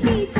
G